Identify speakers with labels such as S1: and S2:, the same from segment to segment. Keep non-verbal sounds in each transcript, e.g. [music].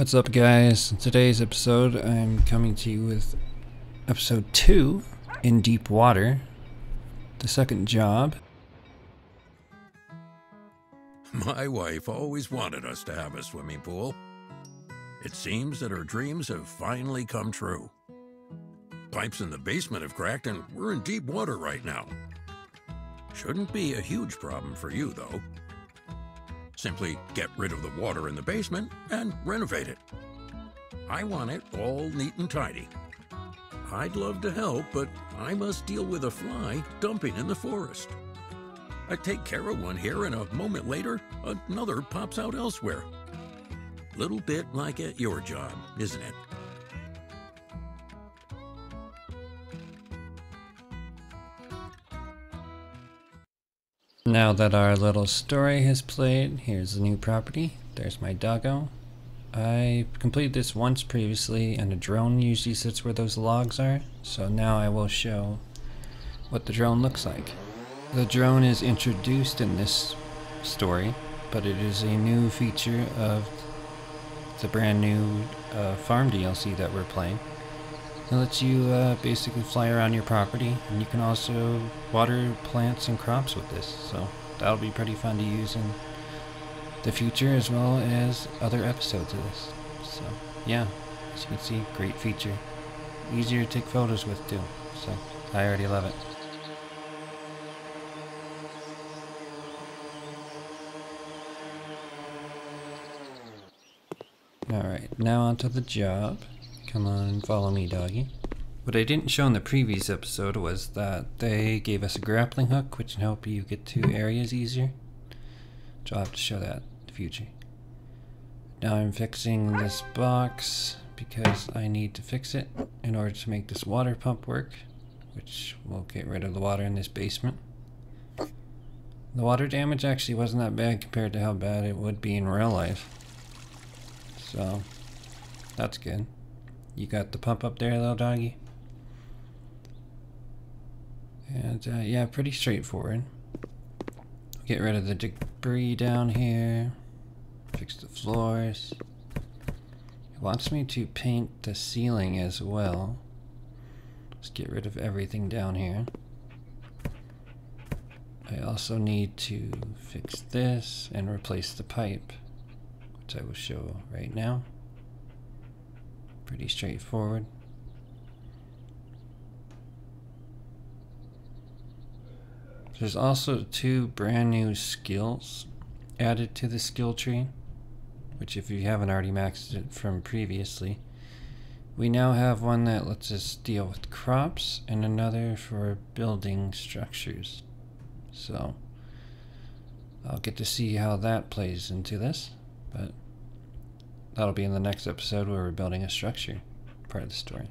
S1: What's up guys? In today's episode I'm coming to you with episode 2 in deep water, the second job.
S2: My wife always wanted us to have a swimming pool. It seems that her dreams have finally come true. Pipes in the basement have cracked and we're in deep water right now. Shouldn't be a huge problem for you though. Simply get rid of the water in the basement and renovate it. I want it all neat and tidy. I'd love to help, but I must deal with a fly dumping in the forest. I take care of one here, and a moment later, another pops out elsewhere. Little bit like at your job, isn't it?
S1: Now that our little story has played, here's the new property. There's my doggo. I completed this once previously and a drone usually sits where those logs are, so now I will show what the drone looks like. The drone is introduced in this story, but it is a new feature of the brand new uh, farm DLC that we're playing. It lets you uh, basically fly around your property, and you can also water plants and crops with this, so that'll be pretty fun to use in the future as well as other episodes of this. So, yeah, as you can see, great feature. Easier to take photos with too, so I already love it. Alright, now onto the job. Come on, follow me, doggy. What I didn't show in the previous episode was that they gave us a grappling hook, which can help you get to areas easier. So I'll have to show that in the future. Now I'm fixing this box because I need to fix it in order to make this water pump work, which will get rid of the water in this basement. The water damage actually wasn't that bad compared to how bad it would be in real life. So, that's good. You got the pump up there, little doggy? And uh, yeah, pretty straightforward. Get rid of the debris down here. Fix the floors. It wants me to paint the ceiling as well. Let's get rid of everything down here. I also need to fix this and replace the pipe, which I will show right now. Pretty straightforward. There's also two brand new skills added to the skill tree, which if you haven't already maxed it from previously, we now have one that lets us deal with crops and another for building structures. So, I'll get to see how that plays into this, but that'll be in the next episode where we're building a structure, part of the story.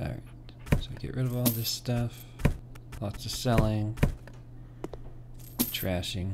S1: Alright, so get rid of all this stuff. Lots of selling. Trashing.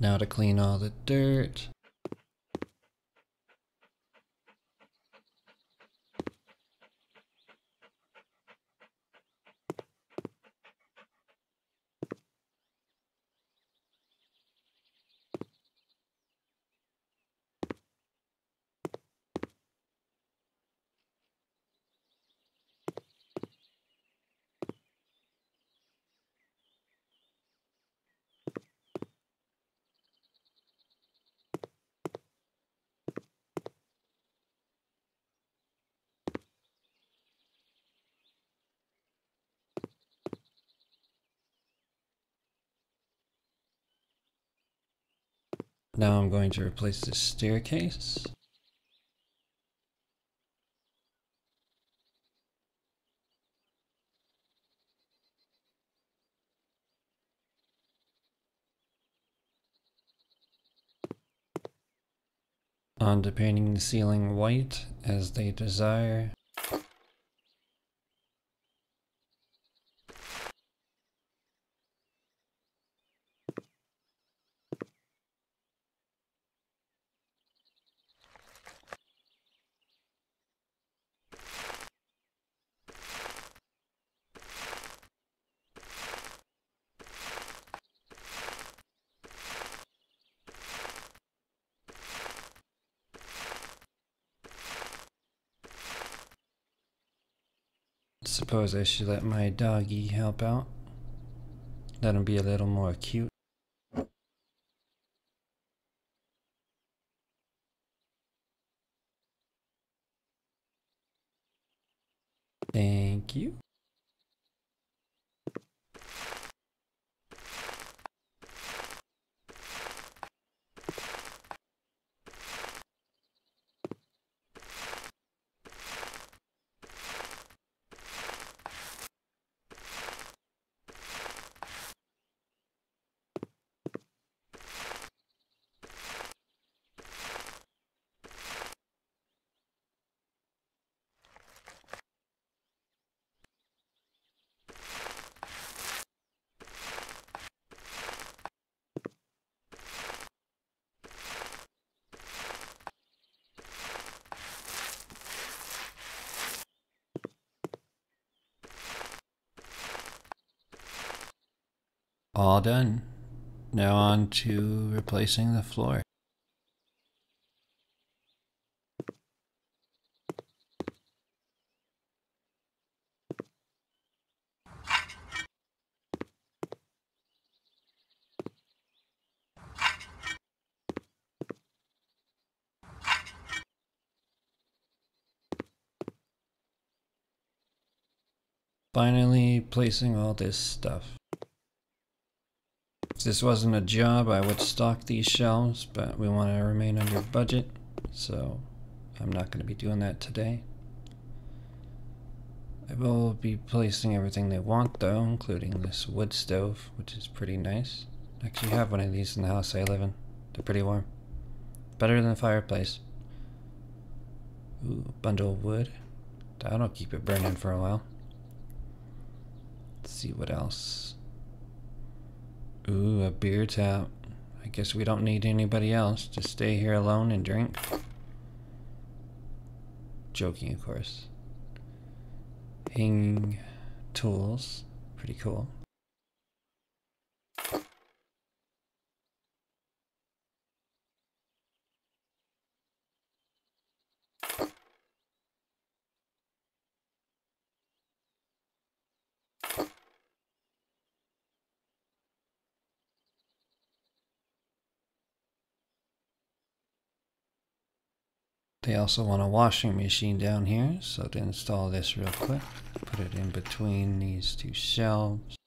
S1: Now to clean all the dirt. Now I'm going to replace this staircase. On to painting the ceiling white as they desire. Suppose I should let my doggy help out. Let him be a little more cute. Thank you. All done. Now on to replacing the floor. Finally placing all this stuff. If this wasn't a job, I would stock these shelves, but we want to remain under budget, so I'm not going to be doing that today. I will be placing everything they want though, including this wood stove, which is pretty nice. I actually have one of these in the house I live in. They're pretty warm. Better than a fireplace. Ooh, bundle of wood. That'll keep it burning for a while. Let's see what else. Ooh, a beer tap. I guess we don't need anybody else. Just stay here alone and drink. Joking, of course. Hanging tools. Pretty cool. They also want a washing machine down here, so to install this real quick, put it in between these two shelves.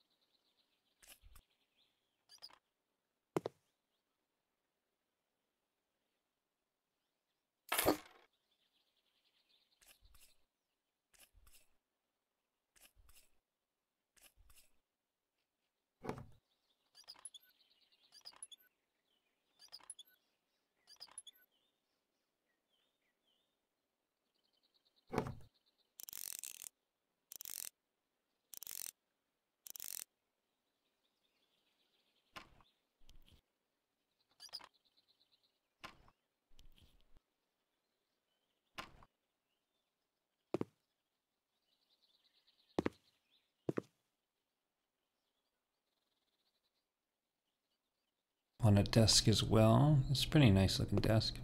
S1: On a desk as well. It's a pretty nice looking desk.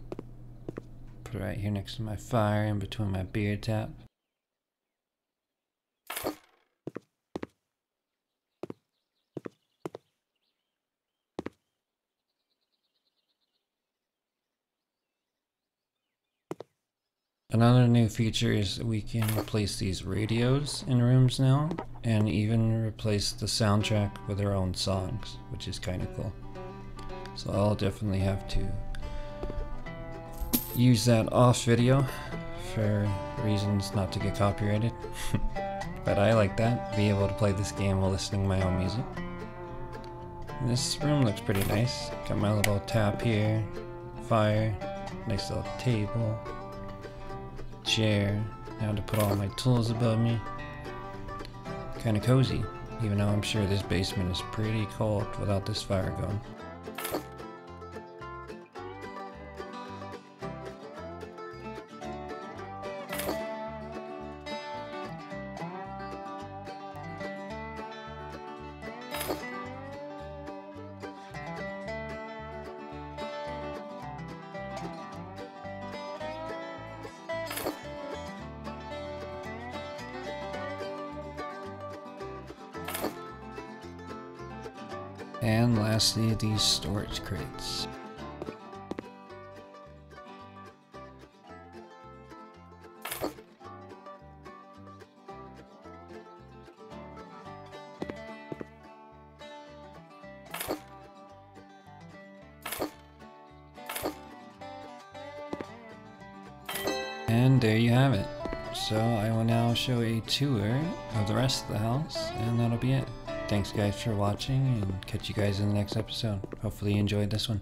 S1: Put it right here next to my fire in between my beer tap. Another new feature is we can replace these radios in rooms now and even replace the soundtrack with our own songs, which is kind of cool. So I'll definitely have to use that off video for reasons not to get copyrighted. [laughs] but I like that, be able to play this game while listening to my own music. this room looks pretty nice. Got my little tap here, fire, nice little table, chair, now to put all my tools above me. Kinda cozy, even though I'm sure this basement is pretty cold without this fire going. And lastly, these storage crates. And there you have it. So I will now show a tour of the rest of the house, and that'll be it. Thanks guys for watching, and catch you guys in the next episode. Hopefully you enjoyed this one.